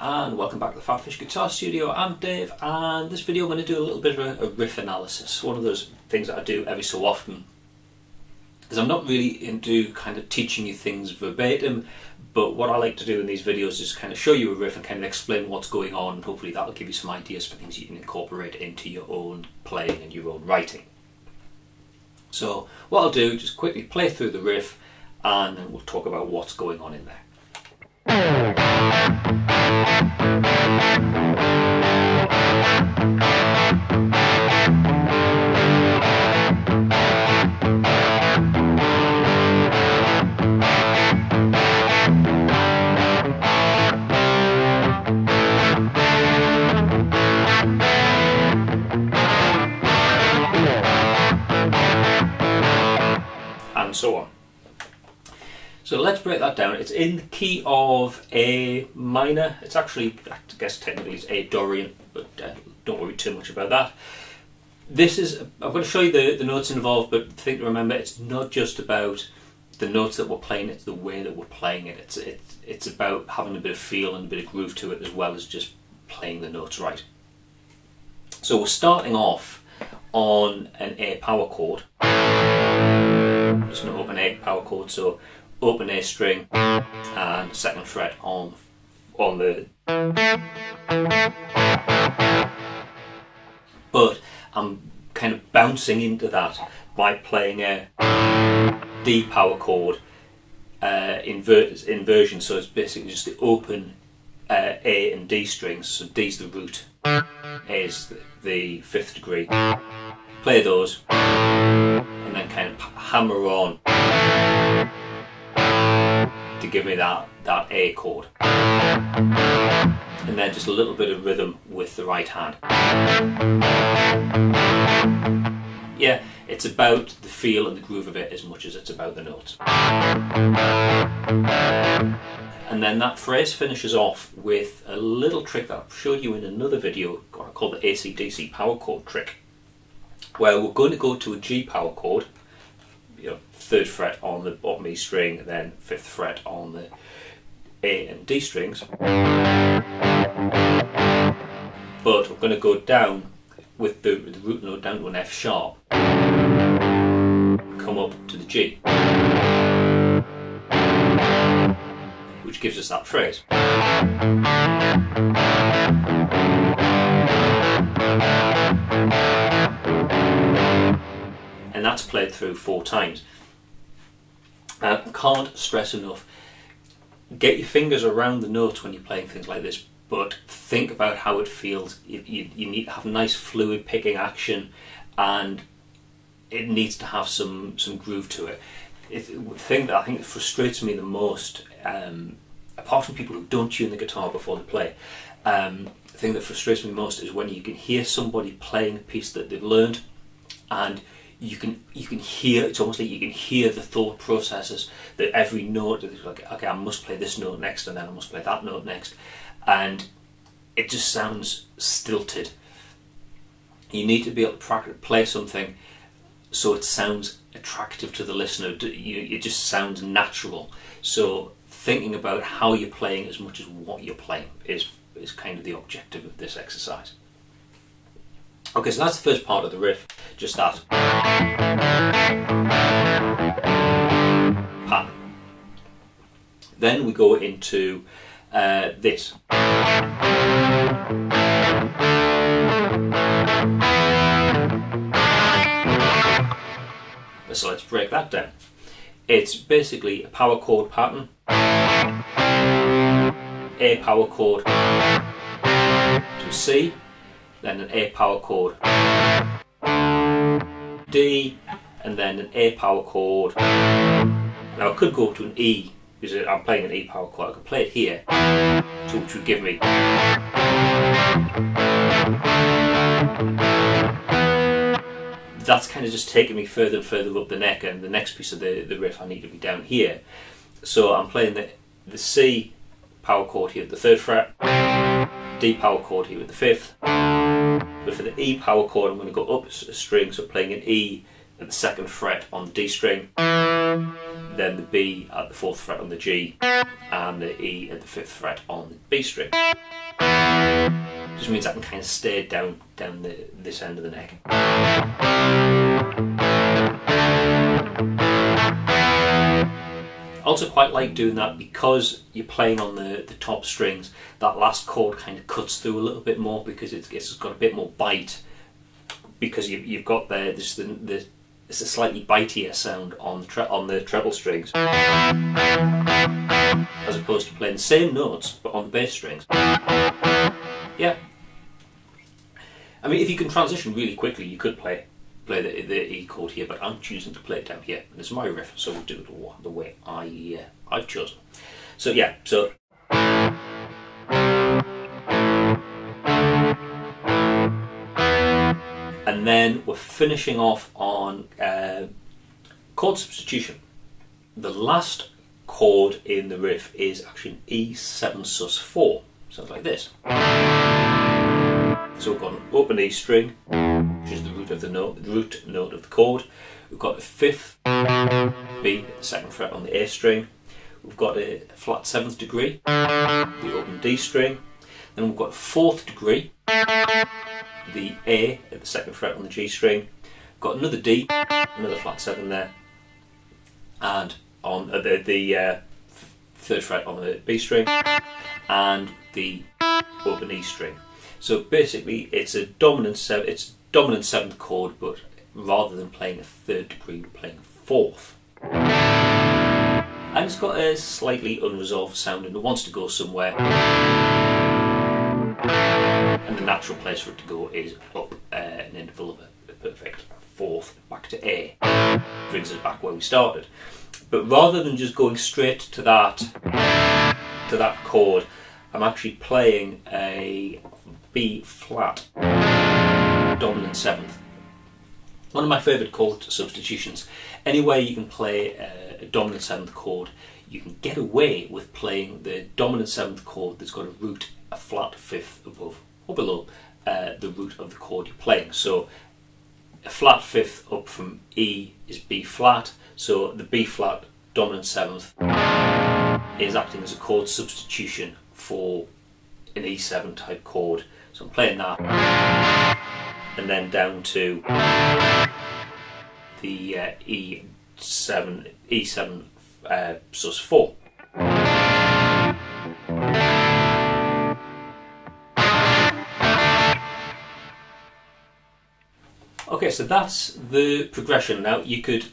and welcome back to the PhatPhish Guitar Studio. I'm Dave and this video I'm going to do a little bit of a, a riff analysis. One of those things that I do every so often because I'm not really into kind of teaching you things verbatim but what I like to do in these videos is kind of show you a riff and kind of explain what's going on and hopefully that'll give you some ideas for things you can incorporate into your own playing and your own writing. So what I'll do, just quickly play through the riff and then we'll talk about what's going on in there. And So let's break that down. It's in the key of A minor. It's actually, I guess technically it's A Dorian, but uh, don't worry too much about that. This is, I'm going to show you the, the notes involved, but think to remember it's not just about the notes that we're playing, it's the way that we're playing it. It's, it's, it's about having a bit of feel and a bit of groove to it as well as just playing the notes right. So we're starting off on an A power chord. Just an open A power chord, so open A string and second fret on on the but I'm kind of bouncing into that by playing a D power chord uh, invert, inversion. So it's basically just the open uh, A and D strings. So D's the root A is the, the fifth degree. Play those and then kind of hammer on to give me that, that A chord. And then just a little bit of rhythm with the right hand. Yeah, it's about the feel and the groove of it as much as it's about the notes. And then that phrase finishes off with a little trick that I've showed you in another video called the ACDC power chord trick, where we're going to go to a G power chord third fret on the bottom E string, then fifth fret on the A and D strings. But we're going to go down with the, the root note down to an F sharp, come up to the G, which gives us that phrase. and that's played through four times. I can't stress enough, get your fingers around the notes when you're playing things like this, but think about how it feels. You, you, you need to have nice fluid picking action and it needs to have some, some groove to it. it the thing that I think frustrates me the most, um, apart from people who don't tune the guitar before they play, um, the thing that frustrates me most is when you can hear somebody playing a piece that they've learned and you can you can hear it's almost like you can hear the thought processes that every note like okay I must play this note next and then I must play that note next. And it just sounds stilted. You need to be able to play something so it sounds attractive to the listener. It just sounds natural. So thinking about how you're playing as much as what you're playing is is kind of the objective of this exercise Okay, so that's the first part of the riff, just that. Pattern. Then we go into uh, this. So let's break that down. It's basically a power chord pattern, A power chord to C, then an A power chord D, and then an A power chord. Now I could go to an E because I'm playing an E power chord. I could play it here, which would give me. That's kind of just taking me further and further up the neck, and the next piece of the, the riff I need to be down here. So I'm playing the, the C power chord here at the third fret, D power chord here with the fifth, but for the E power chord, I'm going to go up a string, so playing an E at the second fret on the D string, then the B at the fourth fret on the G, and the E at the fifth fret on the B string. Just means I can kind of stay down down the this end of the neck. Also quite like doing that because you're playing on the, the top strings. That last chord kind of cuts through a little bit more because it's, it's got a bit more bite because you, you've got there this the, the it's a slightly bitier sound on the on the treble strings as opposed to playing the same notes but on the bass strings. Yeah. I mean, if you can transition really quickly, you could play play the, the E chord here, but I'm choosing to play it down here. And it's my riff, so we'll do it the way I, uh, I've chosen. So yeah, so... And then we're finishing off on uh, chord substitution. The last chord in the riff is actually an E7 sus4. Sounds like this. So we've got an open E string, root of the note, root note of the chord. We've got a fifth B second fret on the A string. We've got a flat seventh degree, the open D string. Then we've got fourth degree, the A at the second fret on the G string. We've got another D, another flat seven there, and on uh, the, the uh, third fret on the B string, and the open E string. So basically, it's a dominant seven. It's dominant seventh chord, but rather than playing a third degree, we're playing fourth. And it's got a slightly unresolved sound and it wants to go somewhere. And the natural place for it to go is up uh, an interval of a perfect fourth back to A. Brings us back where we started. But rather than just going straight to that to that chord, I'm actually playing a B flat, dominant seventh. One of my favourite chord substitutions. Anywhere you can play a dominant seventh chord, you can get away with playing the dominant seventh chord that's got a root a flat fifth above or below uh, the root of the chord you're playing. So a flat fifth up from E is B flat, so the B flat dominant seventh is acting as a chord substitution for an E7 type chord so I'm playing that and then down to the uh, E7, E7 uh, sus4. Okay, so that's the progression. Now you could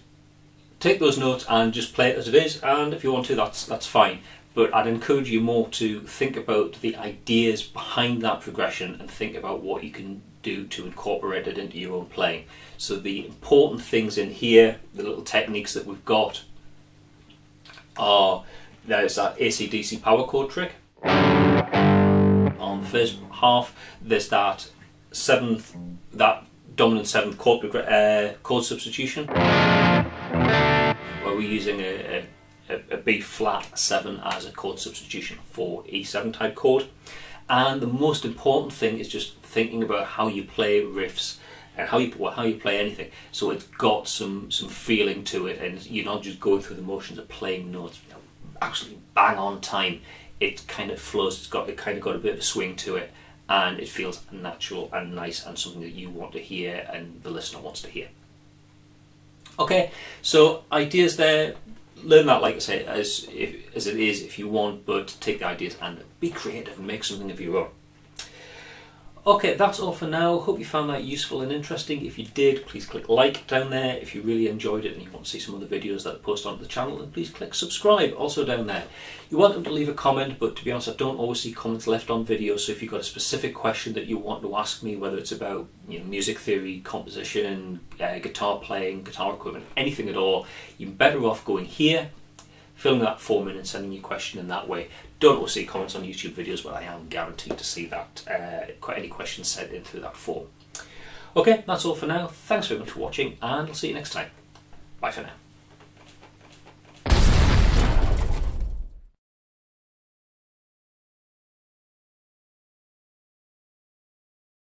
take those notes and just play it as it is, and if you want to, that's that's fine but I'd encourage you more to think about the ideas behind that progression and think about what you can do to incorporate it into your own playing. So the important things in here, the little techniques that we've got, are there's that ACDC power chord trick. On the first half, there's that seventh, that dominant seventh chord, uh, chord substitution, where we're using a, a a, B flat 7 as a chord substitution for E7 type chord. And the most important thing is just thinking about how you play riffs and how you how you play anything. So it's got some some feeling to it, and you're not just going through the motions of playing notes. You know, absolutely bang on time. It kind of flows. It's got it kind of got a bit of a swing to it, and it feels natural and nice and something that you want to hear and the listener wants to hear. Okay, so ideas there learn that, like I say, as if, as it is if you want, but take the ideas and be creative and make something of your own. Okay, that's all for now. Hope you found that useful and interesting. If you did, please click like down there. If you really enjoyed it and you want to see some other videos that I post onto the channel, then please click subscribe, also down there. You're welcome to leave a comment, but to be honest, I don't always see comments left on videos, so if you've got a specific question that you want to ask me, whether it's about you know, music theory, composition, uh, guitar playing, guitar equipment, anything at all, you're better off going here, filling that form in and sending your question in that way. Don't always see comments on YouTube videos, but I am guaranteed to see that uh, any questions sent in through that form. Okay, that's all for now. Thanks very much for watching, and I'll see you next time. Bye for now.